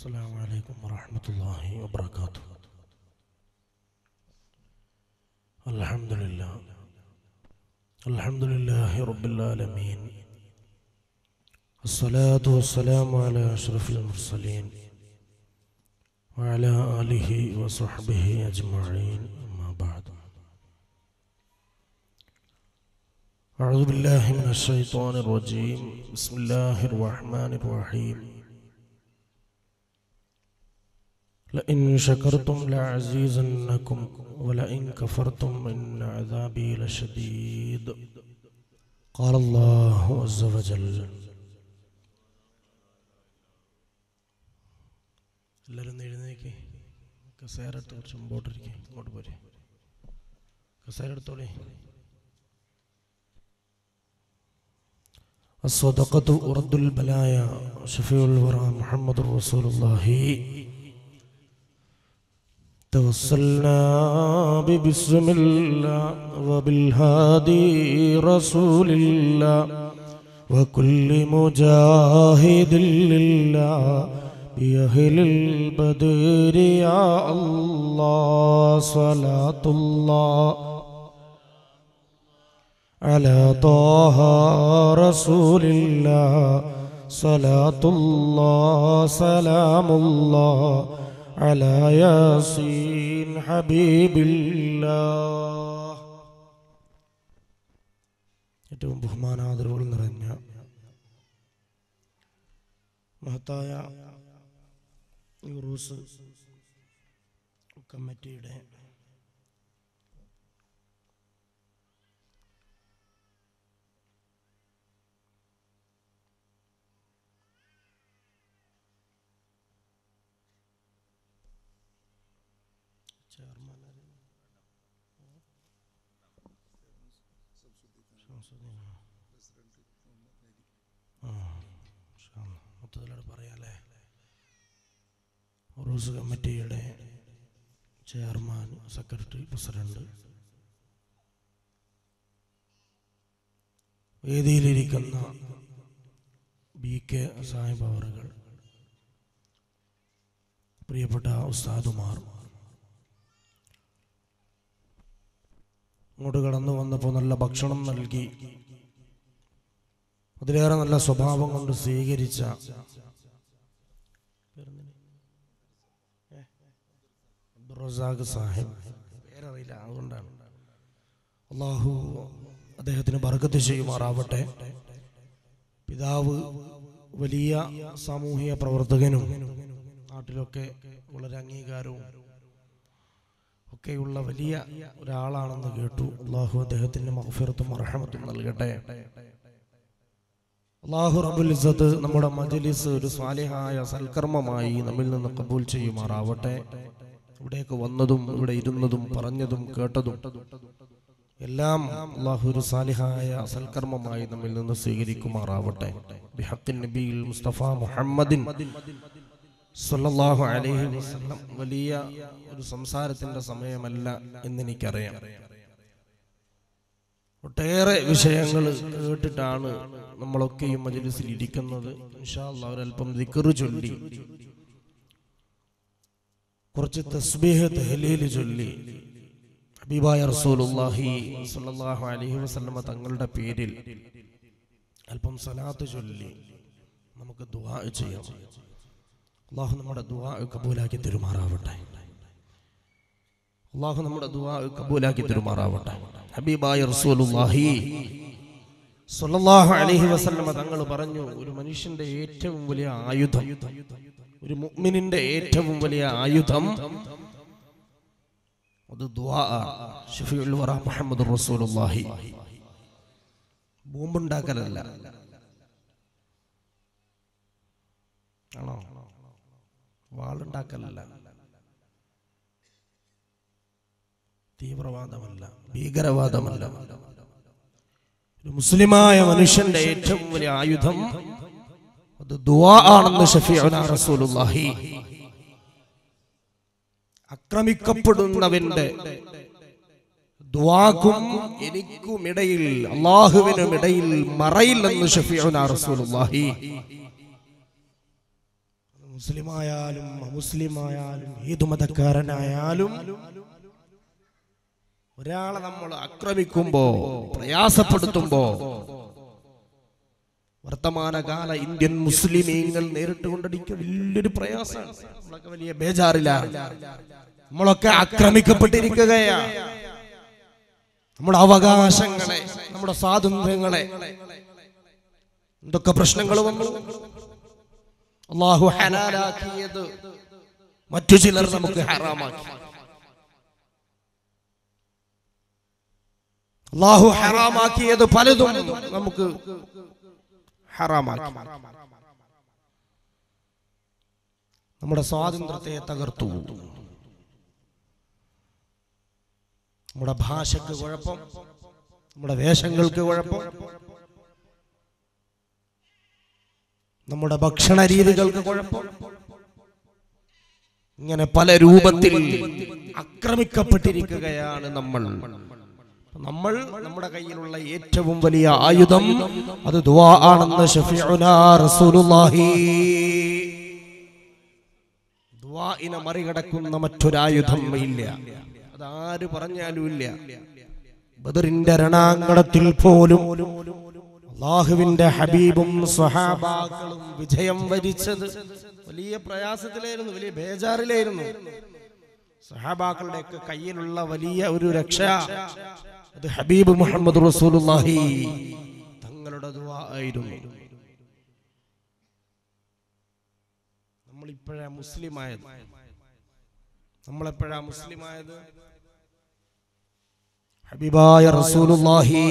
السلام عليكم ورحمة الله وبركاته. الحمد لله. الحمد لله رب العالمين. الصلاة والسلام على أشرف المرسلين وعلى آله وصحبه أجمعين. أما بعد. أعوذ بالله من الشيطان الرجيم. بسم الله الرحمن الرحيم. لئن شكرتم لعزيزنكم ولئن كفرتم إن عذابي لشديد قال الله عز وجل എല്ലാവരും ഒന്ന് എഴുന്നേക്ക് കസേര എടുത്ത് കുറച്ച് മുമ്പോട്ടിരിക്കെ ഇങ്ങോട്ട് പോരെ കസേര എടുത്തോളേ الصدقة رد البلايا شفيع الورى محمد رسول الله توصلنا ببسم الله وبالهادي رسول الله وكل مجاهد لله بأهل البدر يا الله صلاة الله على طه رسول الله صلاة الله سلام الله على ياسين حبيب الله ഏറ്റവും ബഹുമാനാദരവുകൾ നിറഞ്ഞ മഹത്തായ ഈ ഉറൂസ് കമ്മിറ്റിയുടെ ചെയർമാൻ മൊത്തത്തിലോട് പറയാല്ലേ റൂസ് കമ്മിറ്റിയുടെ ചെയർമാൻ സെക്രട്ടറി പ്രസിഡന്റ്. വേദിയിലിരിക്കുന്ന ബി കെ സാഹിബ് പ്രിയപ്പെട്ട ഉസ്താദുമാർ ഇങ്ങോട്ട് കടന്നു വന്നപ്പോൾ നല്ല ഭക്ഷണം നൽകി. അതിലേറെ നല്ല സ്വഭാവം കൊണ്ട് സ്വീകരിച്ച സാഹിബ്. അള്ളാഹു അദ്ദേഹത്തിന് ബർക്കത്ത് ചെയ്യുമാറാവട്ടെ. പിതാവ് വലിയ സാമൂഹിക പ്രവർത്തകനും നാട്ടിലൊക്കെ വളരെ അംഗീകാരവും ഒക്കെയുള്ള വലിയ ഒരാളാണെന്ന് കേട്ടു. അള്ളാഹു അദ്ദേഹത്തിന്റെ മഹഫിറത്തും അർഹമത്തും നൽകട്ടെ. അള്ളാഹു റബുൽ ഇസത്ത് നമ്മുടെ മജലിസ് ഒരു സ്വാലിഹായ സൽക്കർമ്മമായി നമ്മിൽ നിന്ന് കബൂൽ ചെയ്യുമാറാവട്ടെ. ഇവിടേക്ക് വന്നതും ഇവിടെ ഇരുന്നതും പറഞ്ഞതും കേട്ടതും എല്ലാം അള്ളാഹു ഒരു സാലിഹായ സൽക്കർമ്മമായി നമ്മിൽ നിന്ന് സ്വീകരിക്കുമാറാവട്ടെ. ബിഹത്തിൻ നബിയിൽ മുസ്തഫ മുഹമ്മദിൻ സല്ലല്ലാഹു അലൈഹി വസല്ലം വലിയ ഒരു സംസാരത്തിന്റെ സമയമല്ല എന്നെനിക്കറിയാം. ഒട്ടേറെ വിഷയങ്ങൾ കേട്ടിട്ടാണ് നമ്മളൊക്കെ ഈ മജലിസിൽ ഇരിക്കുന്നത് ഇൻഷാല്ല ഒരല്പം ദിക്കറ് ചൊല്ലി കുറച്ച് തസ്ബീഹ് തഹലീൽ ചൊല്ലി. ഹബീബായ റസൂലുള്ളാഹി സല്ലല്ലാഹു അലൈഹി വസല്ലം തങ്ങളുടെ പേരിൽ അല്പം സലാത്ത് ചൊല്ലി. നമുക്ക് ദുആ ചെയ്യാം. അള്ളാഹു നമ്മുടെ ദുആ കബൂലാക്കി തെരുമാറാവട്ടെ. അള്ളാഹു നമ്മുടെ ദുആ കബൂലാക്കി തെരുമാറാവട്ടെ. ഹബീബായ റസൂലുള്ളാഹി സ്വല്ലല്ലാഹു അലൈഹി വസല്ലമ തങ്ങൾ പറഞ്ഞു ഒരു മനുഷ്യന്റെ ഏറ്റവും വലിയ ആയുധം ഒരു മുഅ്മിനിന്റെ ഏറ്റവും വലിയ ആയുധം അത് ദുആ ഷഫീഉൽ വറ മുഹമ്മദ് റസൂലുള്ളാഹി. ബോംബുണ്ടാക്കലല്ല. ആണോ? വാളുണ്ടാക്കലല്ല. തീവ്രവാദമല്ല ഭീകരവാദമല്ല. ഒരു മുസ്ലിമായ മനുഷ്യന്റെ ഏറ്റവും വലിയ ആയുധം അത് ദുവാ ആണെന്ന് റസൂലുള്ളാഹി. ആക്രമിക്കപ്പെടുന്നവന്റെ ദ്വാക്കും എനിക്കും ഇടയിൽ അള്ളാഹുവിനും ഇടയിൽ മറയില്ലെന്ന് റസൂലുള്ളാഹി. മുസ്ലിമായാലും അമുസ്ലിമായാലും ഏതു മതക്കാരനായാലും ഒരാളെ നമ്മൾ ആക്രമിക്കുമ്പോ പ്രയാസപ്പെടുത്തുമ്പോ വർത്തമാനകാല ഇന്ത്യൻ മുസ്ലിമീങ്ങൾ നേരിട്ട് വലിയൊരു പ്രയാസമാണ്. നമ്മളൊക്കെ വലിയ ബേജാറില്ല നമ്മളൊക്കെ ആക്രമിക്കപ്പെട്ടിരിക്കുകയാ. നമ്മുടെ അവകാശങ്ങളെ നമ്മുടെ സ്വാതന്ത്ര്യങ്ങളെ എന്തൊക്കെ പ്രശ്നങ്ങൾ വന്നു? അള്ളാഹു ഹലാലാക്കിയത്. മറ്റു ചിലർ നമുക്ക് ഹറാമാക്കി. അള്ളാഹു ഹറാമാക്കിയത് പലതും നമുക്ക് ഹറാമാക്കി. നമ്മുടെ സ്വാതന്ത്ര്യത്തെ തകർത്തു. നമ്മുടെ ഭാഷക്ക് കുഴപ്പം നമ്മുടെ വേഷങ്ങൾക്ക് കുഴപ്പം നമ്മുടെ ഭക്ഷണ രീതികൾക്ക് കുഴപ്പം. ഇങ്ങനെ പല രൂപത്തിൽ ആക്രമിക്കപ്പെട്ടിരിക്കുകയാണ് നമ്മൾ. നമ്മൾ നമ്മുടെ കയ്യിലുള്ള ഏറ്റവും വലിയ ആയുധം അത് ദുവാ ആണെന്ന് ദുആഇനെ മറികടക്കുന്ന മറ്റൊരായുധം ഇല്ല. അതാര് പറഞ്ഞാലും ഇല്ല. ബദറിന്റെ രണാങ്കണത്തിൽ പോലും അള്ളാഹുവിന്റെ ഹബീബും സ്വഹാബാക്കളും വിജയം വരിച്ചത് വലിയ പ്രയാസത്തിലായിരുന്നു വലിയ ബേജാറിലായിരുന്നു. സഹാബാക്കളുടെയൊക്കെ കയ്യിലുള്ള വലിയ ഒരു രക്ഷ അത് ഹബീബ് മുഹമ്മദ് റസൂലുള്ളാഹി. തങ്ങളുടെ ദുആ ആയിരുന്നു. നമ്മളിപ്പോഴാ മുസ്ലിമായത്. നമ്മളെപ്പോഴാ മുസ്ലിമായത്? ഹബീബായ റസൂലുള്ളാഹി.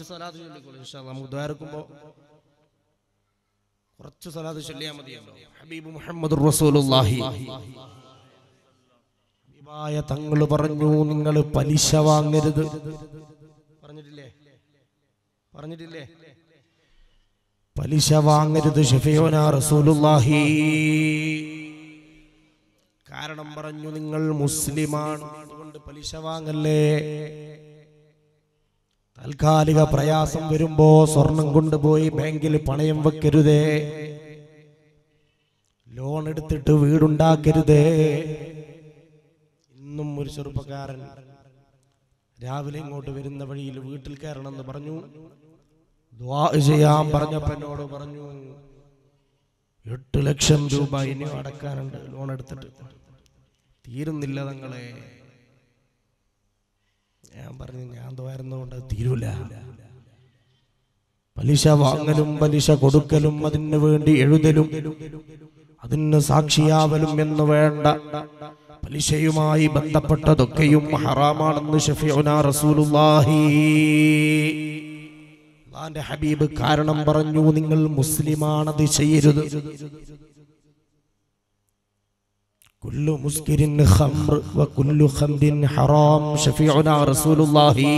കുറച്ച് സ്വലാത്ത് ചൊല്ലിക്കോളൂ. നമുക്ക് ദ്വാരക്കുമ്പോ കുറച്ച് സ്വലാത്ത് ചൊല്ലിയാൽ മതിയല്ലോ. ഹബീബ് മുഹമ്മദ് റസൂലുള്ളാഹി. ഹബീബായ തങ്ങൾ പറഞ്ഞു നിങ്ങൾ പലിശ വാങ്ങരുത്. പറഞ്ഞിട്ടില്ലേ? പറഞ്ഞിട്ടില്ലേ? പലിശ വാങ്ങരുത് ഷഫിയോന റസൂലുള്ളാഹി. കാരണം പറഞ്ഞു നിങ്ങൾ മുസ്ലിമാണ്. അതുകൊണ്ട് പലിശ വാങ്ങല്ലേ? താൽക്കാലിക പ്രയാസം വരുമ്പോ സ്വർണം കൊണ്ടുപോയി ബാങ്കിൽ പണയം വെക്കരുതേ. ലോൺ എടുത്തിട്ട് വീടുണ്ടാക്കരുതേ. ഇന്നും ഒരു ചെറുപ്പക്കാരൻ രാവിലെ ഇങ്ങോട്ട് വരുന്ന വഴിയിൽ വീട്ടിൽ കയറണമെന്ന് പറഞ്ഞു. ചെയ്യാൻ പറഞ്ഞപ്പോ എന്നോട് പറഞ്ഞു എട്ട് ലക്ഷം രൂപ ഇനി അടക്കാനുണ്ട് ലോൺ എടുത്തിട്ട്. തീരുന്നില്ല തങ്ങളെ. ഞാൻ പറഞ്ഞു ഞാൻ തോരുന്നതുകൊണ്ട് തീരൂല. പലിശ വാങ്ങലും പലിശ കൊടുക്കലും അതിന് വേണ്ടി എഴുതലും അതിന് സാക്ഷിയാവലും എന്ന് വേണ്ട പലിശയുമായി ബന്ധപ്പെട്ടതൊക്കെയും ഹറാമാണെന്ന് ഷഫിഉന റസൂലുള്ളാഹി. ഹബീബ് കാരണം പറഞ്ഞു നിങ്ങൾ മുസ്ലിമാണത് ചെയ്യരുത്. കുല്ലു മുസ്കിരിൻ ഖംർ വ കുല്ലു ഖംറിൻ ഹറാം ഷഫീഉന റസൂലുള്ളാഹി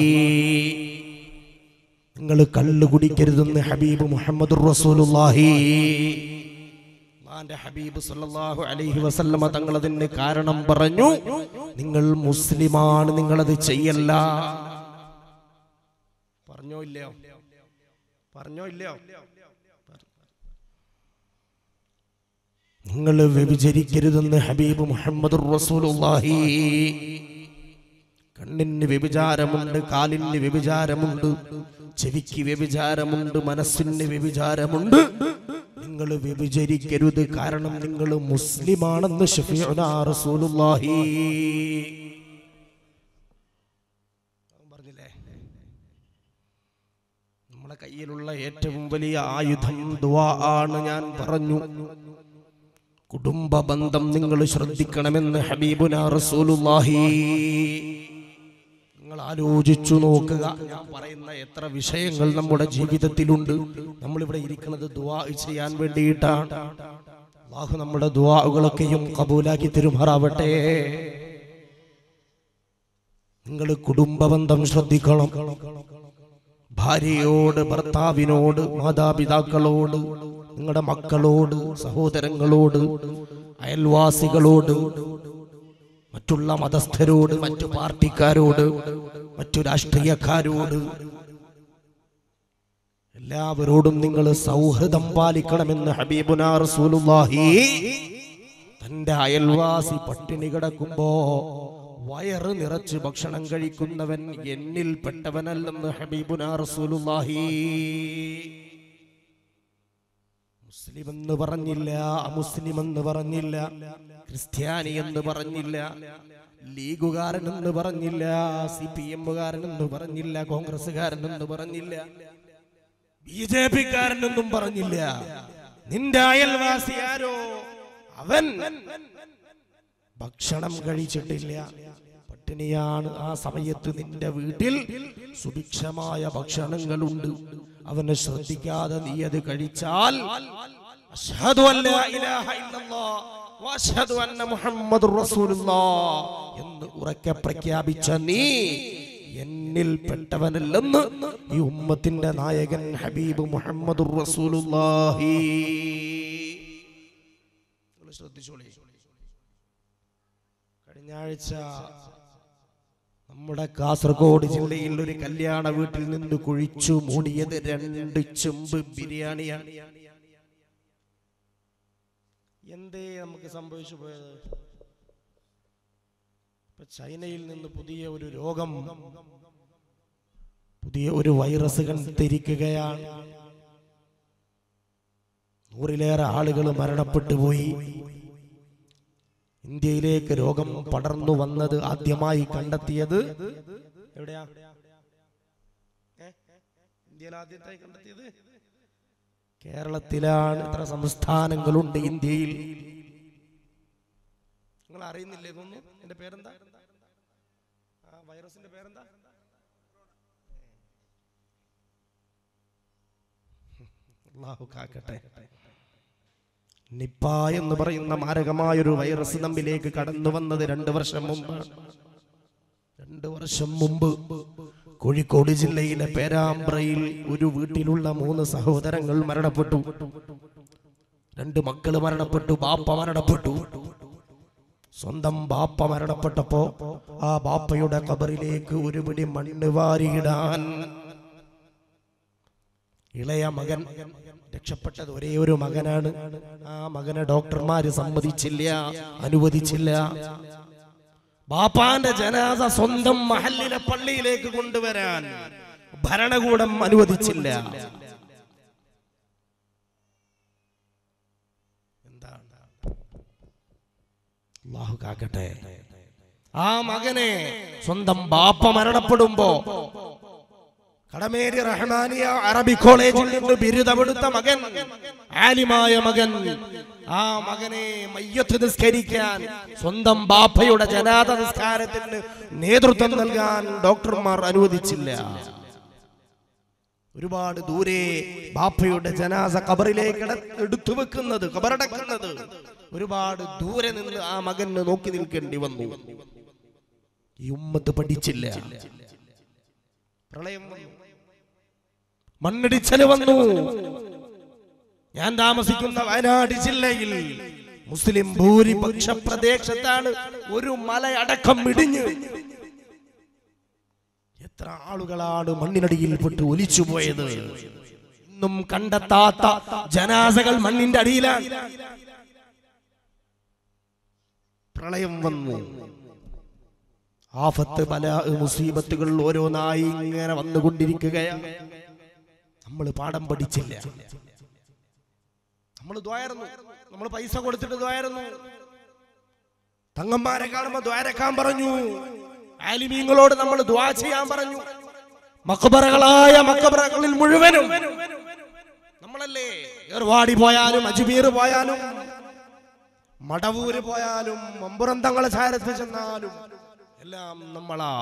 നിങ്ങൾ കള്ള് കുടിക്കരുതെന്ന് ഹബീബ് മുഹമ്മദ് റസൂലുള്ളാഹി. അള്ളാന്റെ ഹബീബ് സല്ലല്ലാഹു അലൈഹി വസല്ലമ തങ്ങൾ അതിന് കാരണം പറഞ്ഞു. നിങ്ങൾ മുസ്ലിമാണ് നിങ്ങൾ അത് ചെയ്യല്ല. പറഞ്ഞോ ഇല്ലയോ? പറഞ്ഞോ ഇല്ലയോ? നിങ്ങൾ വ്യഭിചരിക്കരുതെന്ന് ഹബീബ് മുഹമ്മദ് കണ്ണിന് വ്യഭിചാരമുണ്ട് കാലിന് വ്യഭിചാരമുണ്ട് ചെവിക്ക് വ്യഭിചാരമുണ്ട് മനസ്സിന് വ്യഭിചാരമുണ്ട്. നിങ്ങൾ വ്യഭിചരിക്കരുത് കാരണം നിങ്ങൾ മുസ്ലിമാണെന്ന് റസൂലുള്ളാഹി. പറഞ്ഞില്ലേ? നമ്മുടെ കയ്യിലുള്ള ഏറ്റവും വലിയ ആയുധം ദുആ ആണ് ഞാൻ പറഞ്ഞു. കുടുംബ ബന്ധം നിങ്ങൾ ശ്രദ്ധിക്കണമെന്ന് ഹബീബുന റസൂലുള്ളാഹി. നിങ്ങൾ ആലോചിച്ചു നോക്കുക. ഞാൻ പറയുന്ന എത്ര വിഷയങ്ങൾ നമ്മുടെ ജീവിതത്തിലുണ്ട്. നമ്മൾ ഇവിടെ ഇരിക്കുന്നത് ദുആ ചെയ്യാൻ വേണ്ടിയിട്ടാണ്. അള്ളാഹു നമ്മുടെ ദുആകളൊക്കെയും കബൂലാക്കി തരുമാറാവട്ടെ. നിങ്ങൾ കുടുംബ ബന്ധം ശ്രദ്ധിക്കണം. ഭാര്യയോട് ഭർത്താവിനോട് മാതാപിതാക്കളോട് നിങ്ങളുടെ മക്കളോട് സഹോദരങ്ങളോട് അയൽവാസികളോട് മറ്റുള്ള മതസ്ഥരോട് മറ്റു പാർട്ടിക്കാരോട് മറ്റു രാഷ്ട്രീയക്കാരോട് എല്ലാവരോടും നിങ്ങൾ സൗഹൃദം പാലിക്കണമെന്ന് ഹബീബുനാ റസൂലുള്ളാഹി തന്റെ അയൽവാസി പട്ടിണി കിടക്കുമ്പോ വയറ് നിറച്ച് ഭക്ഷണം കഴിക്കുന്നവൻ എന്നിൽ പെട്ടവനല്ലെന്ന് ഹബീബുനാ റസൂലുള്ളാഹി. മുസ്ലിം എന്ന് പറഞ്ഞില്ല അമുസ്ലിം എന്ന് പറഞ്ഞില്ല ക്രിസ്ത്യാനി എന്ന് പറഞ്ഞില്ല ലീഗുകാരൻ എന്ന് പറഞ്ഞില്ല സി പി എമ്മുകാരൻ എന്ന് പറഞ്ഞില്ല കോൺഗ്രസ്സുകാരൻ എന്ന് പറഞ്ഞില്ല ബി ജെ പിക്കാരനൊന്നും പറഞ്ഞില്ല. നിന്റെ അയൽവാസി ആരോ? അവൻ ഭക്ഷണം കഴിച്ചിട്ടില്ല. പട്ടിണിയാണ് ആ സമയത്ത് നിന്റെ വീട്ടിൽ സുഭിക്ഷമായ ഭക്ഷണങ്ങളുണ്ട്. അവനെ ശ്രദ്ധിക്കാതെ നീ അത് കഴിച്ചാൽ എന്ന് ഉറക്കെ പ്രഖ്യാപിച്ച നീ എന്നിൽ പെട്ടവനല്ലെന്ന് ഈ ഉമ്മത്തിന്റെ നായകൻ ഹബീബ് മുഹമ്മദ് ശ്രദ്ധിച്ചോളി. കഴിഞ്ഞ ആഴ്ച നമ്മുടെ കാസർഗോഡ് ജില്ലയിൽ ഒരു കല്യാണ വീട്ടിൽ നിന്ന് കുഴിച്ചു മൂടിയത് രണ്ട് ചെമ്പ് ബിരിയാണിയാണ്. എന്തേ നമുക്ക് സംഭവിച്ചു പോയത്? ചൈനയിൽ നിന്ന് പുതിയ ഒരു രോഗം പുതിയ ഒരു വൈറസ് കണ്ടിരിക്കുകയാണ് നൂറിലേറെ ആളുകൾ മരണപ്പെട്ടു പോയി. ഇന്ത്യയിലേക്ക് രോഗം പടർന്നു വന്നത് ആദ്യമായി കണ്ടെത്തിയത് എവിടെയാ? കണ്ടെത്തിയത്? കേരളത്തിലാണ്. ഇത്ര സംസ്ഥാനങ്ങളുണ്ട് ഇന്ത്യയിൽ. നിങ്ങൾ അറിയുന്നില്ലേ ഇതൊന്നും? എന്റെ പേരെന്താ? ആ വൈറസിന്റെ പേരെന്താ? അള്ളാഹു കാക്കട്ടെ. നിപ്പ എന്ന് പറയുന്ന മാരകമായൊരു വൈറസ് നമ്മിലേക്ക് കടന്നു വന്നത് രണ്ട് വർഷം മുമ്പ്. രണ്ട് വർഷം മുമ്പ് കോഴിക്കോട് ജില്ലയിലെ പേരാമ്പ്രയിൽ ഒരു വീട്ടിലുള്ള മൂന്ന് സഹോദരങ്ങൾ മരണപ്പെട്ടു. രണ്ട് മക്കൾ മരണപ്പെട്ടു ബാപ്പ മരണപ്പെട്ടു. സ്വന്തം ബാപ്പ മരണപ്പെട്ടപ്പോ ആ ബാപ്പയുടെ കബറിലേക്ക് ഒരു പിടി മണ്ണ് വാരിയിടാൻ ഇളയ മകൻ രക്ഷപ്പെട്ടത് ഒരേ ഒരു മകനാണ്. ആ മകനെ ഡോക്ടർമാര് സമ്മതിച്ചില്ല അനുവദിച്ചില്ല. ബാപ്പാന്റെ ജനാസ സ്വന്തം മഹല്ലിലെ പള്ളിയിലേക്ക് കൊണ്ടുവരാൻ ഭരണകൂടം അനുവദിച്ചില്ല. എന്താണ് കാക്കട്ടെ. ആ മകനെ സ്വന്തം ബാപ്പ മരണപ്പെടുമ്പോ കടമേരി റഹ്മാനിയ അറബി കോളേജിൽ നിന്ന് ബിരുദമെടുത്ത മകൻ ആലിമായ മകൻ ആ മകനെ മയ്യത്ത് നിസ്കരിക്കാൻ സ്വന്തം ബാപ്പയുടെ ജനാത നിസ്കാരത്തിന് നേതൃത്വം നൽകാൻ ഡോക്ടർമാർ അനുവദിച്ചില്ല. ഒരുപാട് ദൂരെ ബാപ്പയുടെ ജനാസ കബറിലേക്ക് എട- എടുത്തു വെക്കുന്നത് കബറടക്കുന്നത് ഒരുപാട് ദൂരെ നിന്ന് ആ മകന് നോക്കി നിൽക്കേണ്ടി വന്നു. ഈ ഉമ്മത്ത് പഠിച്ചില്ല. പ്രളയം വന്നു. മണ്ണിടിച്ചൽ വന്നു. ഞാൻ താമസിക്കുന്ന വയനാട് ജില്ലയിൽ മുസ്ലിം ഭൂരിപക്ഷ പ്രദേശത്താണ് ഒരു മലയടക്കം ഇടിഞ്ഞ്. എത്ര ആളുകളാണ് മണ്ണിനടിയിൽപ്പെട്ട് ഒലിച്ചു പോയത്? ഇന്നും കണ്ടെത്താത്ത ജനാസകൾ മണ്ണിന്റെ അടിയിലാണ്. പ്രളയം വന്നു. ആഫത്ത് പല മുസീബത്തുകൾ ഓരോന്നായി ഇങ്ങനെ വന്നുകൊണ്ടിരിക്കുകയാണ്. നമ്മൾ പാഠം പഠിച്ചില്ല. നമ്മൾ ദ്വായിരുന്നു നമ്മൾ പൈസ കൊടുത്തിട്ട് ദ്വായിരുന്നു തങ്ങന്മാരെ കാണുമ്പോ ദ്വാരക്കാൻ പറഞ്ഞു. ആലിമീങ്ങളോട് നമ്മൾ ദ്വാ ചെയ്യാൻ പറഞ്ഞു. മക്കബറകളായ മക്കബറകളിൽ മുഴുവനും നമ്മളല്ലേ? ഏർവാടി പോയാലും അജ്മീർ പോയാലും മടവൂര് പോയാലും മമ്പുറം തങ്ങളെ ചാരത്ത് ചെന്നാലും എല്ലാം നമ്മളാ.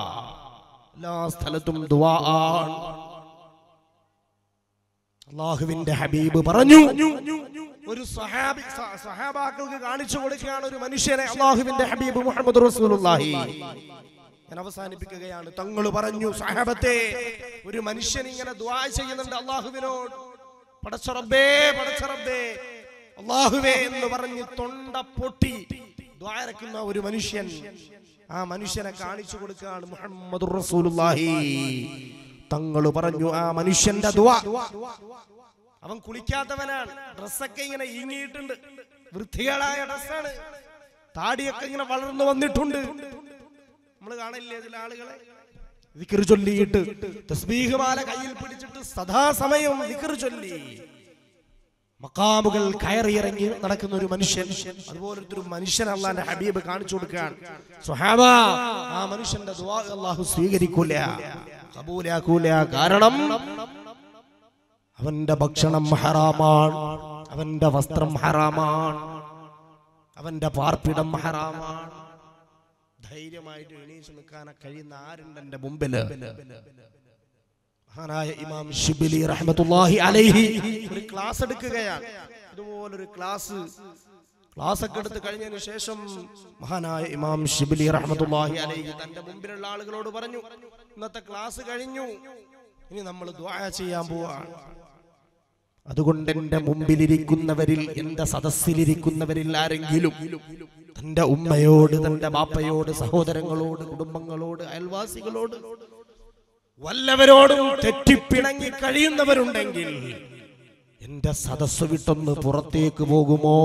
എല്ലാ സ്ഥലത്തും ദ്വാ ആണ്. അള്ളാഹുവിന്റെ ഹബീബ് പറഞ്ഞു. ഒരു സഹാബി സഹാബാക്കൾക്ക് കാണിച്ചു കൊടുക്കുകയാണ് ഒരു മനുഷ്യനെ അള്ളാഹുവിന്റെ ഹബീബ് മുഹമ്മദ് റസൂലുള്ളാഹി. ഞാൻ അവസാനിപ്പിക്കുകയാണ്. തങ്ങൾ പറഞ്ഞു സഹാബത്തെ ഒരു മനുഷ്യൻ ഇങ്ങനെ ദ്വാ ചെയ്യുന്നുണ്ട് അള്ളാഹുവിനോട്. പടച്ചറബേ പടച്ചറബേ അള്ളാഹുവേ എന്ന് പറഞ്ഞ് തൊണ്ട പൊട്ടി ദ്വാരക്കുന്ന ഒരു മനുഷ്യൻ ആ മനുഷ്യനെ കാണിച്ചു കൊടുക്കുകയാണ് മുഹമ്മദ് റസൂലുള്ളാഹി. തങ്ങൾ പറഞ്ഞു ആ മനുഷ്യന്റെ അവൻ കുളിക്കാത്തവനാണ്. ഡ്രസ്സൊക്കെ ഇങ്ങനെ ഈങ്ങിയിട്ടുണ്ട്. വൃത്തികേടായ ഡ്രസ്സാണ്. താടിയൊക്കെ ഇങ്ങനെ വളർന്നു വന്നിട്ടുണ്ട്. നമ്മൾ കാണില്ലേ ചില ആളുകളെ? വിക്ർ ചൊല്ലിയിട്ട് തസ്ബീഹ് മാല കയ്യിൽ പിടിച്ചിട്ട് സദാസമയം വിക്ർ ചൊല്ലി. മക്കാമുകൾ കയറിയിറങ്ങി നടക്കുന്ന ഒരു മനുഷ്യൻ അതുപോലത്തെ ഒരു മനുഷ്യൻ അള്ളാന്റെ ഹബീബ് കാണിച്ചു കൊടുക്കുകയാണ്. സുഹാബ ആ മനുഷ്യന്റെ അള്ളാഹു സ്വീകരിക്കൂല. കബൂലാക്കൂല കാരണം അവന്റെ ഭക്ഷണം ഹറാമാണ്. അവന്റെ വസ്ത്രം ഹറാമാണ്. അവന്റെ പാർപ്പിടം ഹറാമാണ്. ധൈര്യമായിട്ട് എണീച്ചു നിൽക്കാൻ കഴിയുന്ന ആരുണ്ട് എന്റെ മുമ്പിൽ? മഹാനായ ഇമാം ഷിബിലി റഹ്മത്തുള്ളാഹി അലൈഹി ഒരു ക്ലാസ് എടുക്കുകയാണ്. ഇതുപോലൊരു ക്ലാസ് ക്ലാസ് ഒക്കെ എടുത്ത് കഴിഞ്ഞതിന് ശേഷം മഹാനായ ഇമാം ഷിബിലി റഹ്മത്തുള്ളാഹി അലൈഹി തന്റെ മുമ്പിലുള്ള ആളുകളോട് പറഞ്ഞു ഇന്നത്തെ ക്ലാസ് കഴിഞ്ഞു ഇനി നമ്മൾ ദുആ ചെയ്യാൻ പോവാണ് അതുകൊണ്ട് എന്റെ മുമ്പിലിരിക്കുന്നവരിൽ എന്റെ സദസ്സിലിരിക്കുന്നവരിൽ ആരെങ്കിലും തന്റെ ഉമ്മയോട് തന്റെ ബാപ്പയോട് സഹോദരങ്ങളോട് കുടുംബങ്ങളോട് അയൽവാസികളോട് വല്ലവരോടും തെറ്റിപ്പിണങ്ങി കഴിയുന്നവരുണ്ടെങ്കിൽ എന്റെ സദസ്സ് വിട്ടൊന്ന് പുറത്തേക്ക് പോകുമോ?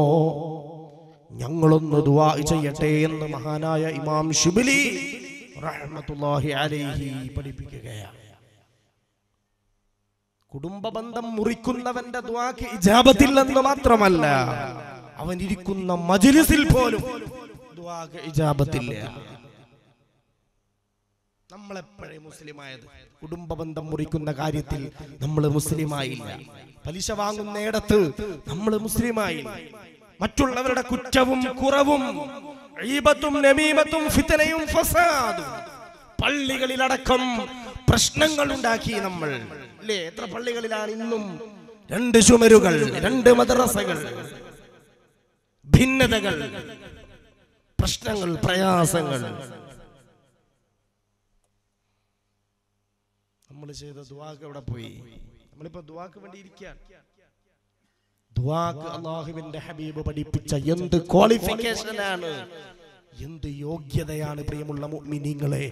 ഞങ്ങളൊന്ന് ദുവാ ചെയ്യട്ടെ എന്ന് മഹാനായ ഇമാം ഷിബിലി റഹ്മത്തുള്ളാഹി അലൈഹി പഠിപ്പിക്കുകയാണ്. കുടുംബ ബന്ധം മുറിക്കുന്നവന്റെ ദ്വാക്ക് ഇജാബത്തില്ലെന്ന് മാത്രമല്ല അവൻ ഇരിക്കുന്ന മജിലിസിൽ പോലും ദ്വാക്ക് ഇജാബത്തില്ല. നമ്മളെപ്പോഴേ മുസ്ലിമായത്? കുടുംബ ബന്ധം മുറിക്കുന്ന കാര്യത്തിൽ നമ്മൾ മുസ്ലിമായില്ല. പലിശ വാങ്ങുന്നിടത്ത് നമ്മൾ മുസ്ലിമായില്ല. മറ്റുള്ളവരുടെ കുറ്റവും കുറവും ഈബത്തും നമീമത്തും ഫിത്തനയും ഫസാദും. പള്ളികളിലടക്കം പ്രശ്നങ്ങൾ ഉണ്ടാക്കി നമ്മൾ. അല്ലേ എത്ര പള്ളികളിലാണ് ഇന്നും? രണ്ട് ചുമരുകൾ രണ്ട് മദ്രസകൾ. ഭിന്നതകൾ. പ്രശ്നങ്ങൾ പ്രയാസങ്ങൾ. നമ്മൾ ചെയ്ത ദുവാക്ക് എവിടെ പോയി? നമ്മളിപ്പോ ദുവാക്ക് വേണ്ടി ഇരിക്കുകയാണ്. ദുവാക്ക് അള്ളാഹുവിന്റെ ഹബീബ് പഠിപ്പിച്ച എന്ത് ക്വാളിഫിക്കേഷനാണ് എന്ത് യോഗ്യതയാണ് പ്രിയമുള്ള മുഅ്മിനീങ്ങളെ?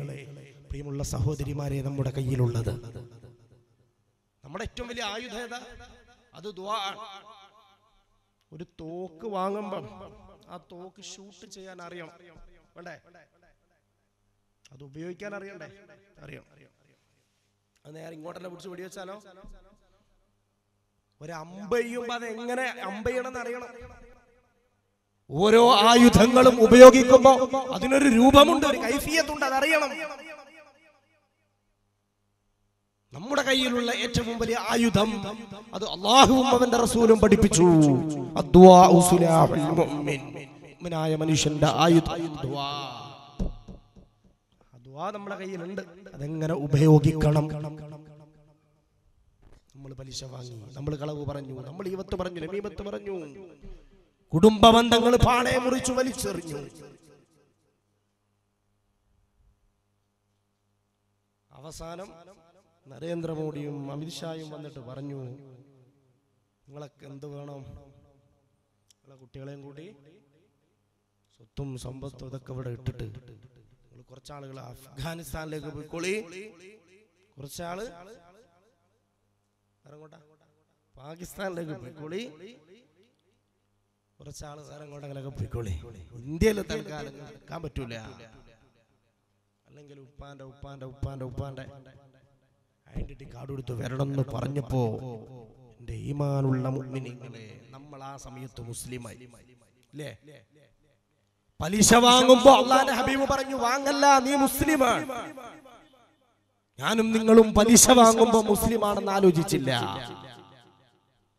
പ്രിയമുള്ള സഹോദരിമാരെ നമ്മുടെ കയ്യിലുള്ളത്. നമ്മുടെ ഏറ്റവും വലിയ ആയുധ ഏതാ? അത് ദുആ. ഒരു തോക്ക് വാങ്ങുമ്പം ആ തോക്ക് ഷൂട്ട് ചെയ്യാൻ അറിയണം. വേണ്ടേ? അത് ഉപയോഗിക്കാൻ അറിയണ്ടേ? അറിയാം അത് നേരെ ഇങ്ങോട്ടല്ല പിടിച്ച് വെടിവെച്ചാലോ? ഒരു അമ്പയ്യുമ്പോ അത് എങ്ങനെ അമ്പയ്യണമെന്ന് അറിയണം? ഓരോ ആയുധങ്ങളും ഉപയോഗിക്കുമ്പോ അതിനൊരു രൂപമുണ്ട് ഒരു കൈഫിയത്തുണ്ട് അതറിയണം. നമ്മുടെ കയ്യിലുള്ള ഏറ്റവും വലിയ ആയുധം അത് അള്ളാഹുവും അവന്റെ റസൂലും പഠിപ്പിച്ചു. മനുഷ്യന്റെ ആയുധം നമ്മുടെ കയ്യിലുണ്ട്. അതെങ്ങനെ ഉപയോഗിക്കണം? നമ്മൾ പലിശ വാങ്ങി നമ്മൾ കളവ് പറഞ്ഞു നമ്മൾ ഈവത്ത് പറഞ്ഞു നമീമത്ത് പറഞ്ഞു. കുടുംബ ബന്ധങ്ങൾ പാളയെ മുറിച്ചു വലിച്ചെറിഞ്ഞു. അവസാനം നരേന്ദ്രമോദിയും അമിത്ഷായും വന്നിട്ട് പറഞ്ഞു നിങ്ങളൊക്കെ എന്ത് വേണം? നിങ്ങളെ കുട്ടികളെയും കൂടി സ്വത്തും സമ്പത്തും ഇതൊക്കെ ഇവിടെ ഇട്ടിട്ട് നിങ്ങൾ കുറച്ചാളുകൾ അഫ്ഗാനിസ്ഥാനിലേക്ക് പോയിക്കോളി. കുറച്ചാൾ വേറെങ്ങോട്ടാ പാകിസ്ഥാനിലേക്ക് പോയിക്കോളി. കുറച്ചാൾ വേറെ എങ്ങോട്ടെങ്കിലൊക്കെ പോയിക്കോളി. ഇന്ത്യയിൽ തൽക്കാലം നിൽക്കാൻ പറ്റൂല. അല്ലെങ്കിൽ ഉപ്പാന്റെ ഉപ്പാന്റെ ഉപ്പാന്റെ ഉപ്പാന്റെ ഐഡന്റിറ്റി കാർഡ് കൊടുത്ത് വരണം എന്ന് പറഞ്ഞപ്പോ എന്റെ ഈമാനുള്ള മുഅ്മിനീങ്ങളെ നമ്മൾ ആ സമയത്ത് മുസ്ലിമായി. അല്ലേ പലിശ വാങ്ങുമ്പോ അള്ളാന്റെ ഹബീബ് പറഞ്ഞു വാങ്ങല്ല നീ മുസ്ലിമാണ്. ഞാനും നിങ്ങളും പലിശ വാങ്ങുമ്പോ മുസ്ലിമാണെന്ന് ആലോചിച്ചില്ല.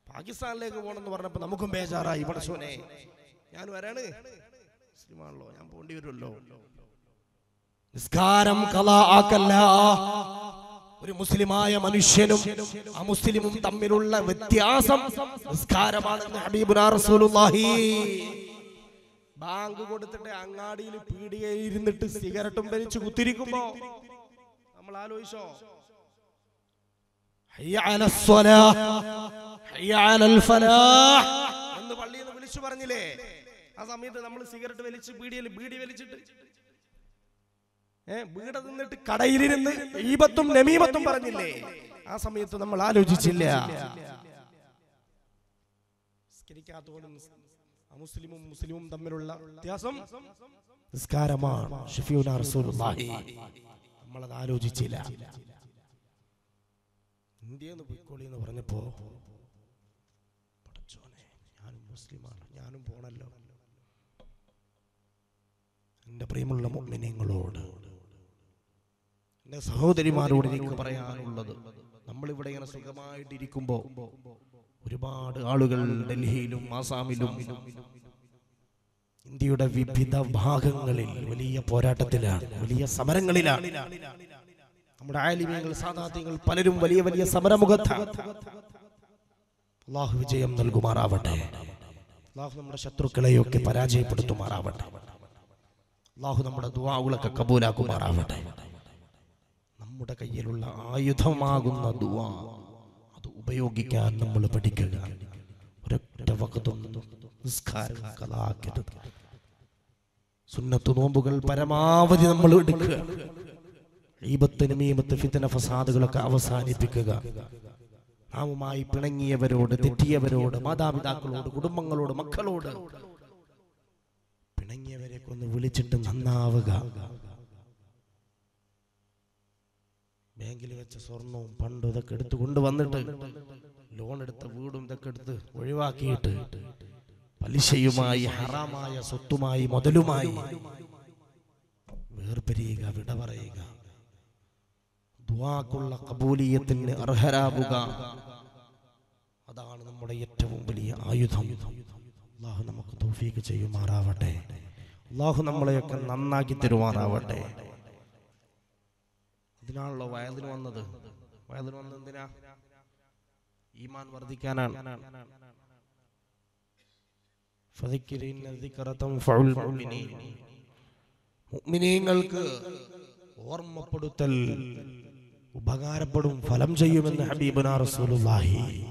പാകിസ്ഥാനിലേക്ക് പോകണമെന്ന് പറഞ്ഞപ്പോ നമുക്കും ബേജാറായി. പടച്ചോനെ ഞാൻ വരാണ്. മുസ്ലിമാണല്ലോ ഞാൻ പോണ്ടി വരുമല്ലോ. നിസ്കാരം കല ആക്കല്ല. ഒരു മുസ്ലിമായ മനുഷ്യനും ആ മുസ്ലിമും തമ്മിലുള്ള വ്യത്യാസം നിസ്കാരമാണെന്ന് ഹബീബുനാ റസൂലുള്ളാഹി. ബാങ്ക് കൊടുത്തിട്ട് അങ്ങാടിയിൽ പീടികയിൽ ഇരുന്നിട്ട് സിഗരറ്റും വലിച്ചു കുത്തിരിക്കുമ്പോ നമ്മൾ ആലോചിച്ചോ എന്ന് പള്ളിയിൽ നിന്ന് വിളിച്ചു പറഞ്ഞില്ലേ? ആ സമയത്ത് നമ്മൾ സിഗരറ്റ് വലിച്ച് ബീഡിയിൽ ബീഡി വലിച്ചിട്ട് ഏ വീട് നിന്നിട്ട് കടയിലിരുന്ന് ഈപത്തും നമീമത്തും പറഞ്ഞില്ലേ? ആ സമയത്ത് നമ്മൾ ആലോചിച്ചില്ല. മുസ്ലിമും മുസ്ലിമും തമ്മിലുള്ള വ്യത്യാസം നിസ്കാരമാണ്. ഷഫീഉന റസൂലുള്ളാഹി. നമ്മളത് ആലോചിച്ചില്ല ഇന്ത്യന്ന് പോയിക്കോളി എന്ന് പറഞ്ഞപ്പോ പടച്ചോനെ ഞാനും മുസ്ലിമാണ് ഞാനും പോണല്ലോ. എന്റെ പ്രിയമുള്ള മുഅ്മിനീങ്ങളോട് എന്റെ സഹോദരിമാരോട് എനിക്ക് പറയാനുള്ളത് നമ്മളിവിടെ ഇങ്ങനെ സുഖമായിട്ടിരിക്കുമ്പോൾ ഒരുപാട് ആളുകൾ ഡൽഹിയിലും ആസാമിലും ഇന്ത്യയുടെ വിവിധ ഭാഗങ്ങളിൽ വലിയ പോരാട്ടത്തിലാണ് വലിയ സമരങ്ങളിലാണ്. നമ്മുടെ ആലിമ്യങ്ങൾ സാധാത്യങ്ങൾ പലരും വലിയ വലിയ സമരമുഖത്താണ് അള്ളാഹു വിജയം നൽകുമാറാവട്ടെ. അള്ളാഹു നമ്മുടെ ശത്രുക്കളെയൊക്കെ പരാജയപ്പെടുത്തുമാറാവട്ടെ. അള്ളാഹു നമ്മുടെ ദുവാകളൊക്കെ കബൂലാക്കുമാറാവട്ടെ. നമ്മുടെ കയ്യിലുള്ള ആയുധമാകുന്ന ദുവാ അത് ഉപയോഗിക്കാൻ നമ്മൾ പഠിക്കുക ഒരൊറ്റ വകതൊന്നും നിസ്കാരം കലാക്കരുത് സുന്നത്ത് നോമ്പുകൾ പരമാവധി നമ്മൾ എടുക്കുക. ഈപത്ത് ഫസാദുകളൊക്കെ അവസാനിപ്പിക്കുക. നാമുമായി പിണങ്ങിയവരോട് തെറ്റിയവരോട് മാതാപിതാക്കളോട് കുടുംബങ്ങളോട് മക്കളോട് പിണങ്ങിയവരെ ഒന്ന് വിളിച്ചിട്ട് നന്നാവുക. ബാങ്കിൽ വെച്ച സ്വർണവും പണ്ടും ഇതൊക്കെ എടുത്ത് കൊണ്ടുവന്നിട്ട് ലോൺ എടുത്ത വീടും ഇതൊക്കെ എടുത്ത് ഒഴിവാക്കിയിട്ട് പലിശയുമായി ഹറാമായ സ്വത്തുമായി മുതലുമായി. വേർപിരിയുക വിട പറയുക. ദുവാക്കുള്ള കബൂലിയത്തിന് അർഹരാവുക. അതാണ് നമ്മുടെ ഏറ്റവും വലിയ ആയുധം. അള്ളാഹു നമുക്ക് തൗഫീക്ക് ചെയ്യുമാറാവട്ടെ. അള്ളാഹു നമ്മളെയൊക്കെ നന്നാക്കി തരുമാറാവട്ടെ. ഇതിനാണല്ലോ വയതിന് വന്നത്. വയതിന് വന്നത് എന്തിനാ? ഈമാൻ വർദ്ധിക്കാനാണ്. മുഅ്മിനീങ്ങൾക്ക് ഓർമ്മപ്പെടുത്തൽ ഉപകാരപ്പെടും ഫലം ചെയ്യുമെന്ന് ഹബീബന റസൂലുള്ളാഹി.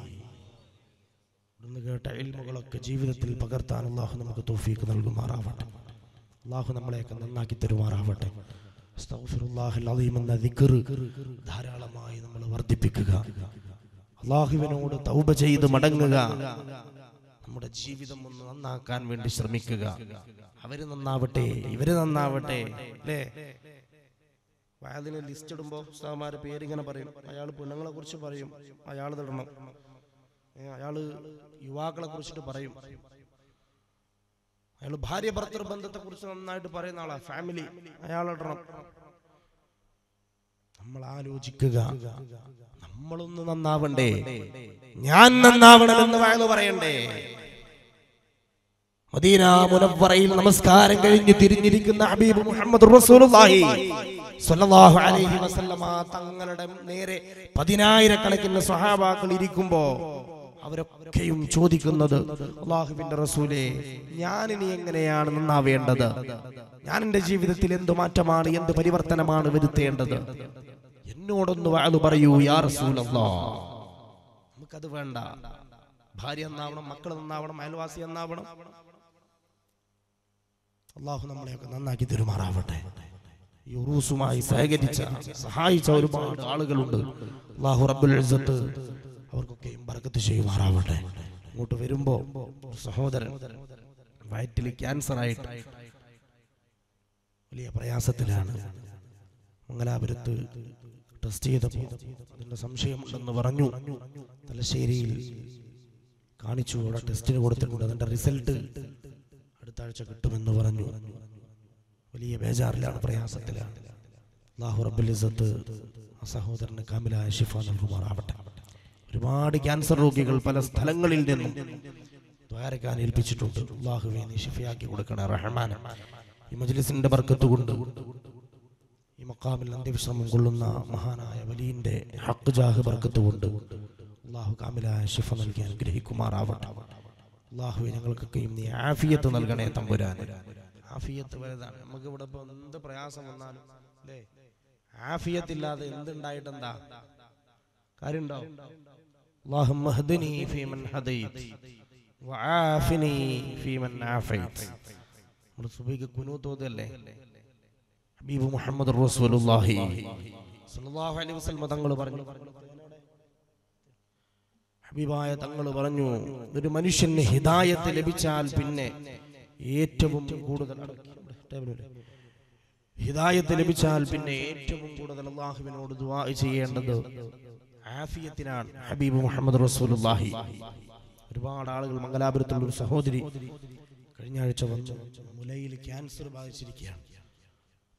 ഇന്ന് കേട്ട ഇൽമുകളൊക്കെ ജീവിതത്തിൽ പകർത്താൻ അള്ളാഹു നമുക്ക് തോഫീക്ക് നൽകുമാറാവട്ടെ. അള്ളാഹു നമ്മളെയൊക്കെ നന്നാക്കി തരുമാറാവട്ടെ. എന്ന ദിക്ർ ധാരാളമായി നമ്മൾ വർദ്ധിപ്പിക്കുക. അള്ളാഹുവിനോട് തൗബ ചെയ്ത് മടങ്ങുക. നമ്മുടെ ജീവിതം ഒന്ന് നന്നാക്കാൻ വേണ്ടി ശ്രമിക്കുക. അവർ നന്നാവട്ടെ ഇവർ നന്നാവട്ടെ. അല്ലേ? വയതിന് ലിസ്റ്റ് ഇടുമ്പോ ഉസ്താമാരെ പേരിങ്ങനെ പറയും. അയാൾ പെണ്ണുങ്ങളെ കുറിച്ച് പറയും. അയാൾ ഇടണം. ഏ, അയാൾ യുവാക്കളെ കുറിച്ചിട്ട് പറയും. അയാൾ ഭാര്യ ഭർത്തൃ ബന്ധത്തെ കുറിച്ച് നന്നായിട്ട് പറയുന്ന ആളാ. ഫാമിലി അയാൾ ഇടണം. നമ്മൾ ആലോചിക്കുക. നമ്മളൊന്ന് നന്നാവണ്ടേ? ഞാൻ നന്നാവണമെന്ന് വയലു പറയണ്ടേ? മദീന മുനവ്വറയിൽ നമസ്കാരം കഴിഞ്ഞ് തിരിഞ്ഞിരിക്കുന്ന ഹബീബ് മുഹമ്മദ് റസൂലുള്ളാഹി സ്വല്ലല്ലാഹു അലൈഹി വസല്ലമ തങ്ങളുടെ നേരെ പതിനായിരക്കണക്കിന് സ്വഹാബാക്കൾ ഇരിക്കുമ്പോ അവരൊക്കെയും ചോദിക്കുന്നത് അള്ളാഹുവിന്റെ റസൂലെ ഞാൻ ഇനി എങ്ങനെയാണ് നന്നാവേണ്ടത്? ഞാൻ എന്റെ ജീവിതത്തിൽ എന്ത് മാറ്റമാണ് എന്ത് പരിവർത്തനമാണ് വരുത്തേണ്ടത്? എന്നോടൊന്ന് വാഴു പറയൂ യാ റസൂലല്ലാ നമുക്കത് വേണ്ട. ഭാര്യ നന്നാവണം മക്കൾ നന്നാവണം അയൽവാസി നന്നാവണം അള്ളാഹു നമ്മളെയൊക്കെ നന്നാക്കി തെരുമാറാവട്ടെ. യുറൂസുമായി സഹകരിച്ച സഹായിച്ച ഒരുപാട് ആളുകളുണ്ട്. അള്ളാഹു റബ്ബുൽ ഇസ്സത്ത് അവർക്കൊക്കെയും ബർക്കത്ത് ചെയ്യുമാറാവട്ടെ. ഇങ്ങോട്ട് വരുമ്പോ സഹോദരൻ വയറ്റിൽ ക്യാൻസർ ആയിട്ട് വലിയ പ്രയാസത്തിലാണ്. മംഗലാപുരത്ത് ടെസ്റ്റ് ചെയ്തപ്പോൾ അതിന്റെ സംശയം സംശയമുണ്ടെന്ന് പറഞ്ഞു. തലശ്ശേരിയിൽ കാണിച്ചു അവിടെ ടെസ്റ്റിന് കൊടുത്തിട്ടുണ്ട്. അതിന്റെ റിസൾട്ട് അടുത്ത ആഴ്ച കിട്ടുമെന്ന് പറഞ്ഞു. വലിയ ബേജാറിലാണ് പ്രയാസത്തിലാണ് അള്ളാഹു ആ സഹോദരന് കാമിലായ ഷിഫ നൽകുമാറാവട്ടെ. ഒരുപാട് ക്യാൻസർ രോഗികൾ പല സ്ഥലങ്ങളിൽ നിന്നും ദ്വാരക്കാൻ ഏൽപ്പിച്ചിട്ടുണ്ട്. അള്ളാഹുവെ നീ ഷിഫയാക്കി കൊടുക്കണേ റഹ്മാൻ ഈ മജ്ലിസിന്റെ ബർക്കത്ത് കൊണ്ട് ഈ മക്കാമിൽ അന്ത്യവിശ്രമം കൊള്ളുന്ന മഹാനായ വലിയന്റെ ഹക്ക് ജാഹ് ബർക്കത്ത് കൊണ്ട് അള്ളാഹു കാമിലായ ഷിഫ നൽകി അനുഗ്രഹിക്കുമാറാവട്ടെ. അള്ളാഹുവെ ഞങ്ങൾക്കൊക്കെയും നീ ആഫിയത്ത് നൽകണേ തമ്പുരാൻ ആഫിയത്ത് വലുതാണ് നമുക്ക് ഇവിടെ ഇപ്പൊ എന്ത് പ്രയാസം വന്നാലും അല്ലേ ആഫിയത്തില്ലാതെ എന്തുണ്ടായിട്ടെന്താ കാര്യമുണ്ടോ اللهم اهدني فيمن هديت وعافني فيمن عافيت നമ്മൾ സുബൈക്ക് കുനൂത്ത് ഓതല്ലേ ഹബീബ് മുഹമ്മദ് റസൂലുള്ളാഹി സ്വല്ലല്ലാഹു അലൈഹി വസല്ലം തങ്ങൾ പറഞ്ഞു ഹബീബായ തങ്ങൾ പറഞ്ഞു ഒരു മനുഷ്യന് ഹിതായത്ത് ലഭിച്ചാൽ പിന്നെ ഏറ്റവും കൂടുതൽ ഹിതായത്ത് ലഭിച്ചാൽ പിന്നെ ഏറ്റവും കൂടുതൽ അള്ളാഹുവിനോട് ചെയ്യേണ്ടത് ആഫിയത്തിനാണ്. ഹബീബ് മുഹമ്മദ് റസൂലുള്ളാഹി. ഒരുപാട് ആളുകൾ മംഗലാപുരത്തുള്ള ഒരു സഹോദരി കഴിഞ്ഞ ആഴ്ച വന്നു. മുലയിൽ ക്യാൻസർ ബാധിച്ചിരിക്കുകയാണ്.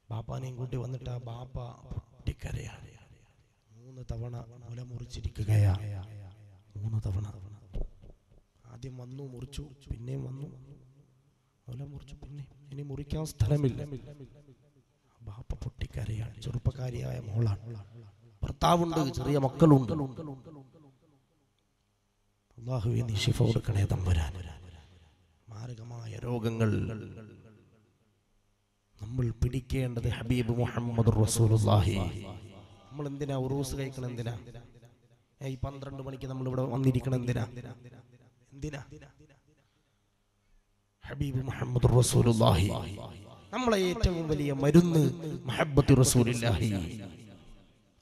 ബാപ്പാനെയും കൂട്ടി വന്നിട്ട് ആ ബാപ്പ പൊട്ടിക്കരയാണ്. മൂന്ന് തവണ മുല മുറിച്ചിരിക്കുകയാ മൂന്ന് തവണ. ആദ്യം വന്നു മുറിച്ചു പിന്നെയും വന്നു. മുല മുറിച്ചു പിന്നെ ഇനി മുറിക്കാൻ സ്ഥലമില്ല. ബാപ്പ പൊട്ടിക്കരയാണ് ചെറുപ്പക്കാരിയായ മോളാണ്. ഭർത്താവുണ്ട് ചെറിയ മക്കളുണ്ട്. അള്ളാഹുവെ നീ ശിഫ കൊടുക്കണേ തമ്പുരാൻ. മാരകമായ രോഗങ്ങൾ നമ്മൾ പിടിക്കേണ്ടത് ഹബീബ് മുഹമ്മദ് റസൂലുള്ളാഹി. നമ്മൾ എന്തിനാ ഉറൂസ് കഴിക്കണം എന്തിനാ? ഈ പന്ത്രണ്ട് മണിക്ക് നമ്മൾ ഇവിടെ വന്നിരിക്കണം എന്തിനാ? എന്തിനാ? ഹബീബ് മുഹമ്മദ് റസൂലുള്ളാഹി. നമ്മളെ ഏറ്റവും വലിയ മരുന്ന് മഹബത്ത് റസൂലുള്ളാഹി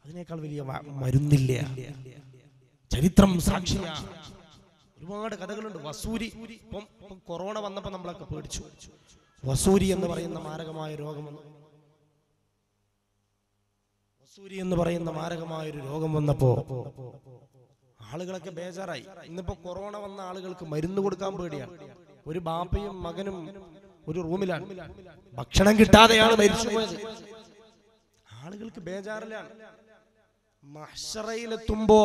അതിനേക്കാൾ വലിയ മരുന്നില്ല. ചരിത്രം സാക്ഷിയാണ് ഒരുപാട് കഥകളുണ്ട്. വസൂരി. ഇപ്പം കൊറോണ വന്നപ്പോൾ നമ്മളൊക്കെ പേടിച്ചു. വസൂരി എന്ന് പറയുന്ന മാരകമായ രോഗം വസൂരി എന്ന് പറയുന്ന മാരകമായ ഒരു രോഗം വന്നപ്പോ ആളുകളൊക്കെ ബേജാറായി. ഇന്നിപ്പോ കൊറോണ വന്ന ആളുകൾക്ക് മരുന്ന് കൊടുക്കാൻ പേടിയാണ്. ഒരു ബാപ്പയും മകനും ഒരു റൂമിലാണ്. ഭക്ഷണം കിട്ടാതെയാണ് മരിച്ചു പോയത്. ആളുകൾക്ക് ബേജാറിലാണ്. മഹ്ഷറയിലെത്തുമ്പോ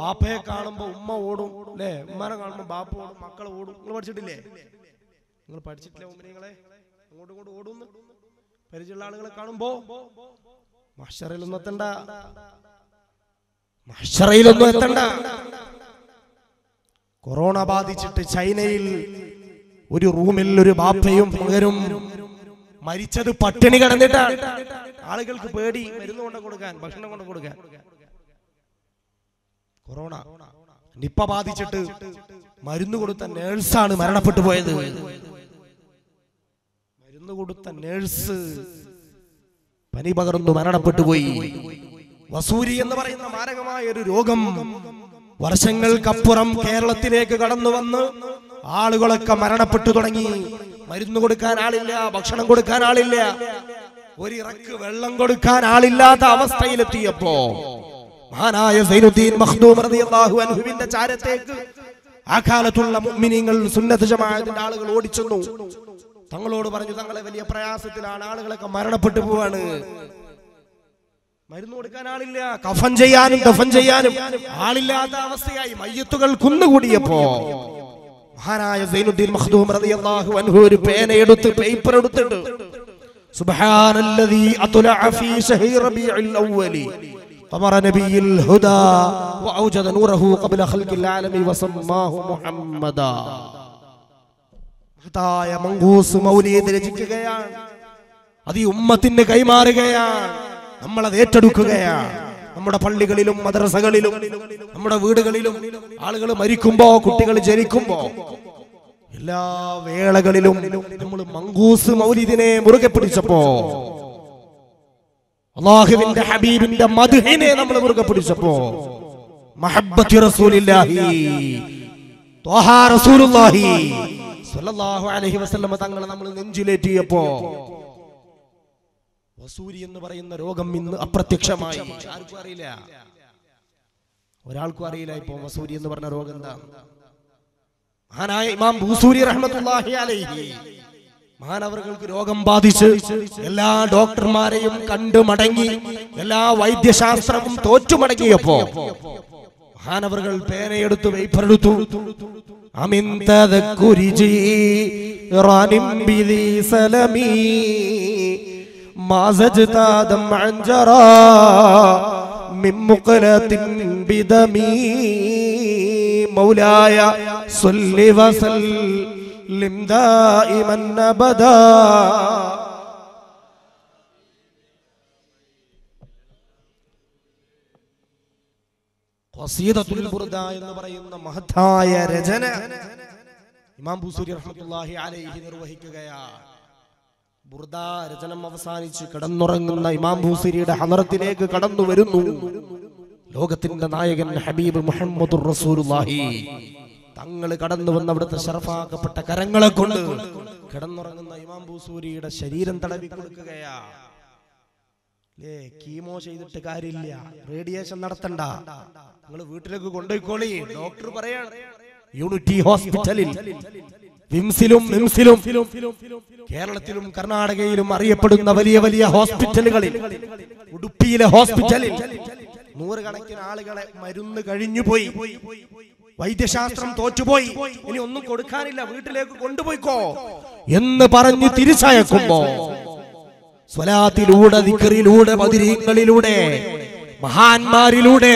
ബാപ്പയെ കാണുമ്പോ ഉമ്മ ഓടും അല്ലേ ഉമ്മനെ കാണുമ്പോ ബാപ്പ ഓടും മക്കൾ ഓടും. നിങ്ങൾ പഠിച്ചിട്ടില്ലേ? നിങ്ങൾ പഠിച്ചിട്ടില്ലേ ഉമ്മനിങ്ങളെ? അങ്ങോട്ടും ഇങ്ങോട്ടും ഓടുന്നു. പരിചയമുള്ള ആളുകളെ കാണുമ്പോ മഹ്ഷറയിലൊന്നും എത്തണ്ട. മഷറയിലൊന്നും എത്തണ്ട. കൊറോണ ബാധിച്ചിട്ട് ചൈനയിൽ ഒരു റൂമിൽ ഒരു ബാപ്പയും മകരും മരിച്ചത് പട്ടിണി കിടന്നിട്ടാണ്. ആളുകൾക്ക് പേടി മരുന്ന് കൊണ്ട് കൊടുക്കാൻ ഭക്ഷണം കൊണ്ട് കൊടുക്കാൻ. കൊറോണ. നിപ്പ ബാധിച്ചിട്ട് മരുന്ന് കൊടുത്ത നേഴ്സാണ് മരണപ്പെട്ടു പോയത്. മരുന്ന് കൊടുത്ത നേഴ്സ് പനി പകർന്നു മരണപ്പെട്ടു പോയി. വസൂരി എന്ന് പറയുന്ന മാരകമായ ഒരു രോഗം വർഷങ്ങൾക്കപ്പുറം കേരളത്തിലേക്ക് കടന്നു വന്ന് ആളുകളൊക്കെ മരണപ്പെട്ടു തുടങ്ങി. മരുന്ന് കൊടുക്കാൻ ആളില്ല ഭക്ഷണം കൊടുക്കാൻ ആളില്ല. ഒരിറക്ക് വെള്ളം കൊടുക്കാൻ ആളില്ലാത്ത അവസ്ഥയിലെത്തിയപ്പോ മഹാനായ സൈനുദ്ദീൻ മഖ്ദൂം റളിയല്ലാഹു ചാരത്തേക്ക് ആ കാലത്തുള്ള മുഅ്മിനീങ്ങൾ സുന്നത്ത് ജമാഅത്തിന്റെ ആളുകൾ ഓടിച്ചെന്നു. തങ്ങളോട് പറഞ്ഞു തങ്ങളെ വലിയ പ്രയാസത്തിലാണ് ആളുകളൊക്കെ മരണപ്പെട്ടു പോവാണ് മരുന്ന് കൊടുക്കാൻ ആളില്ല കഫൻ ചെയ്യാനും ദഫൻ ചെയ്യാനും ആളില്ലാത്ത അവസ്ഥയായി മയ്യത്തുകൾ കുന്നുകൂടിയപ്പോ മഹാനായ സൈനുദ്ദീൻ മഖ്ദൂം റളിയല്ലാഹു അൻഹു ഒരു പേന എടുത്ത് പേപ്പർ എടുത്തിട്ട് സുബ്ഹാനല്ലദീ അത്ലഅ ഫീ ശഹീ റബീഉൽ അവ്വലി قمر نبي الهدى وأوجد نوره قبل خلق العالم وسماه محمدا മഹത്തായ മങ്കൂസ് മൗലീദ് രചിക്കുകയാണ്. അത് ഈ ഉമ്മത്തിന് കൈമാറുകയാണ്. നമ്മളത് ഏറ്റെടുക്കുകയാണ്. നമ്മുടെ പള്ളികളിലും മദ്രസകളിലും നമ്മുടെ വീടുകളിലും ആളുകൾ മരിക്കുമ്പോ കുട്ടികൾ ജനിക്കുമ്പോ എല്ലാ വേളകളിലും നമ്മൾ മങ്കൂസ് മൗലിദിനെ മുറുകെ പിടിച്ചപ്പോ അള്ളാഹുവിന്റെ ഹബീബിന്റെ മധുഹിനെ നമ്മൾ മുറുകെ പിടിച്ചപ്പോ മഹബത്തി റസൂലില്ലാഹി റസൂലുള്ളാഹി സ്വല്ലല്ലാഹു അലൈഹി വസല്ലമ തങ്ങളെ നമ്മൾ നെഞ്ചിലേറ്റിയപ്പോ വസൂരി എന്ന് പറയുന്ന രോഗം ഇന്ന് അപ്രത്യക്ഷമായി. ആർക്കും അറിയില്ല. ഒരാൾക്കും അറിയില്ല ഇപ്പൊ വസൂരി എന്ന് പറഞ്ഞ രോഗം എന്താ? മഹാനായ ഇമാം ബൂസൂരി റഹ്മത്തുള്ളാഹി അലൈഹി മഹാനവറുകൾക്ക് രോഗം ബാധിച്ച് എല്ലാ ഡോക്ടർമാരെയും കണ്ടു മടങ്ങി എല്ലാ വൈദ്യശാസ്ത്രവും തോറ്റു മടങ്ങിയപ്പോ മഹാനവറുകൾ പേനയെടുത്തു പേപ്പറെടുത്തു. أمن تذكر جيران بذي سلمي ما زجت دمعا جرى من مقلة بدمي مولاي صل وسلم دائما أبدا എന്ന് പറയുന്ന മഹത്തായ രചന. ഇമാം ബുസൂരി റഹ്മത്തുള്ളാഹി അലൈഹി നിർവഹിക്കുകയാണ്. ബുർദ രചനം അവസാനിച്ച് കിടന്നുറങ്ങുന്ന ഇമാം ഭൂസിരിയുടെ ഹമറത്തിലേക്ക് കടന്നു വരുന്നു. ലോകത്തിന്റെ നായകൻ ഹബീബ് മുഹമ്മദ് റസൂലുള്ളാഹി. തങ്ങൾ കടന്നു വന്ന അവിടുത്തെ ഷറഫാക്കപ്പെട്ട കരങ്ങളെ കൊണ്ട് കിടന്നുറങ്ങുന്ന ഇമാം ഭൂസൂരിയുടെ ശരീരം തടവി കൊടുക്കുകയാ ലേ കീമോ ചെയ്തിട്ട് കാര്യമില്ല. റേഡിയേഷൻ നടത്തണ്ട. നിങ്ങൾ വീട്ടിലേക്ക് കൊണ്ടുപോയിക്കോളി. ഡോക്ടർ പറയാണ്. യൂണിറ്റി ഹോസ്പിറ്റലിൽ വിംസിലും കേരളത്തിലും കർണാടകയിലും അറിയപ്പെടുന്ന വലിയ വലിയ ഹോസ്പിറ്റലുകളിൽ ഉടുപ്പിയിലെ ഹോസ്പിറ്റലിൽ നൂറുകണക്കിന് ആളുകളെ മരുന്ന് കഴിഞ്ഞുപോയി. വൈദ്യശാസ്ത്രം തോറ്റുപോയി. ഇനി ഒന്നും കൊടുക്കാനില്ല. വീട്ടിലേക്ക് കൊണ്ടുപോയിക്കോ എന്ന് പറഞ്ഞ് തിരിച്ചയക്കുമ്പോ സ്വലാത്തിലൂടെ ദിക്കറിലൂടെ മധുരീങ്ങളിലൂടെ മഹാന്മാരിലൂടെ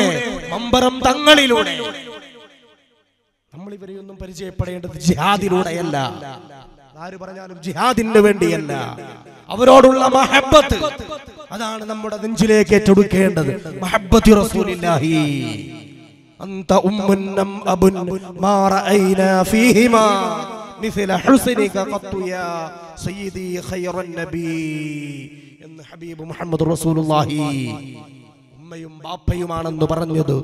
മമ്പറം തങ്ങളിലൂടെ. നമ്മൾ ഇവരെയൊന്നും പരിചയപ്പെടേണ്ടത് ജിഹാദിലൂടെയല്ല. ആര് പറഞ്ഞാലും ജിഹാദിന് വേണ്ടിയല്ല. അവരോടുള്ള മഹബത്ത്. അതാണ് നമ്മുടെ നെഞ്ചിലേക്ക് ഏറ്റെടുക്കേണ്ടത്. മഹബത്തി റസൂലില്ലാഹി. അന്ത ഉമ്മുന്നം അബുൻ മാ റഅയ്നാ ഫീഹിമാ. مثل حسنك قط ഖത്തു യാ സയ്യിദി النبي നബി എന്ന് ഹബീബ് മുഹമ്മദ് റസൂലുള്ളാഹി ഉമ്മയും ബാപ്പയുമാണെന്ന് പറഞ്ഞത്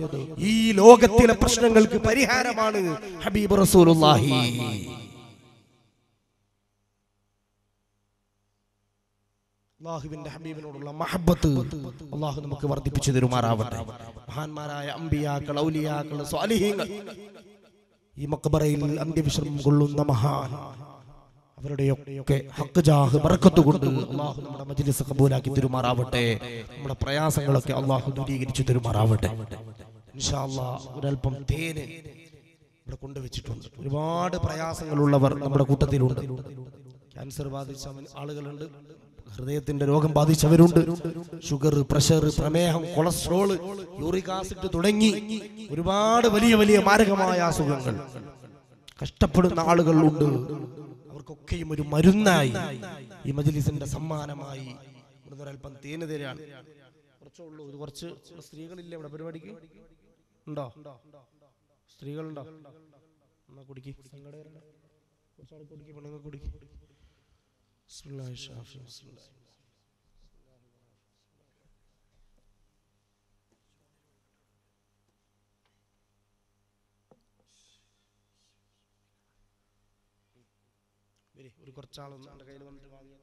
ഈ ലോകത്തിലെ പ്രശ്നങ്ങൾക്ക് പരിഹാരമാണ് ഹബീബ് റസൂലുള്ളാഹി. അള്ളാഹുവിന്റെ ഹബീബിനോടുള്ള മഹബത്ത് അള്ളാഹു നമുക്ക് വർദ്ധിപ്പിച്ചു തരുമാറാവട്ടെ. മഹാന്മാരായ അമ്പിയാക്കൾ ഔലിയാക്കൾ സ്വാലിഹീങ്ങൾ ഈ മക്കബറയിൽ അന്ത്യവിശ്രമം കൊള്ളുന്ന മഹാൻ. അവരുടെയൊക്കെ ഹക്ക് ജാഹ് ബർക്കത്ത് കൊണ്ട് അള്ളാഹു നമ്മുടെ മജ്ലിസ് കബൂലാക്കി തരുമാറാവട്ടെ. നമ്മുടെ പ്രയാസങ്ങളൊക്കെ അള്ളാഹു ദൂരീകരിച്ചു തരുമാറാവട്ടെ. ഒരല്പം തേന് ഇവിടെ കൊണ്ടുവച്ചിട്ടുണ്ട്. ഒരുപാട് പ്രയാസങ്ങളുള്ളവർ നമ്മുടെ കൂട്ടത്തിലുണ്ട്. ക്യാൻസർ ബാധിച്ച ആളുകളുണ്ട്. ഹൃദയത്തിന്റെ രോഗം ബാധിച്ചവരുണ്ട്. ഷുഗർ പ്രഷർ പ്രമേഹം കൊളസ്ട്രോൾ യൂറിക് ആസിഡ് തുടങ്ങി ഒരുപാട് വലിയ വലിയ മാരകമായ അസുഖങ്ങൾ. കഷ്ടപ്പെടുന്ന ആളുകൾ ഉണ്ട് അവർക്കൊക്കെയും ഒരു മരുന്നായി. ഈ മജിലിസിന്റെ സമ്മാനമായി. ഒരല്പം തേന് തരാണ്. കുറച്ചുള്ളൂ കുറച്ച് സ്ത്രീകളില്ലേ ഇവിടെ പരിപാടിക്ക്? ഉണ്ടോ? സ്ത്രീകളുണ്ടോ? എന്നാ കുടിക്ക്. കുടിക്ക് പെണ്ണുങ്ങൾ കുടിക്ക്. ബിസ്മില്ലാഹിർ ഷാഫി ബിസ്മില്ലാഹി വരി, ഒരു കുറച്ചാളൊന്ന് എന്റെ കയ്യിൽ വന്നിട്ട് വാങ്ങി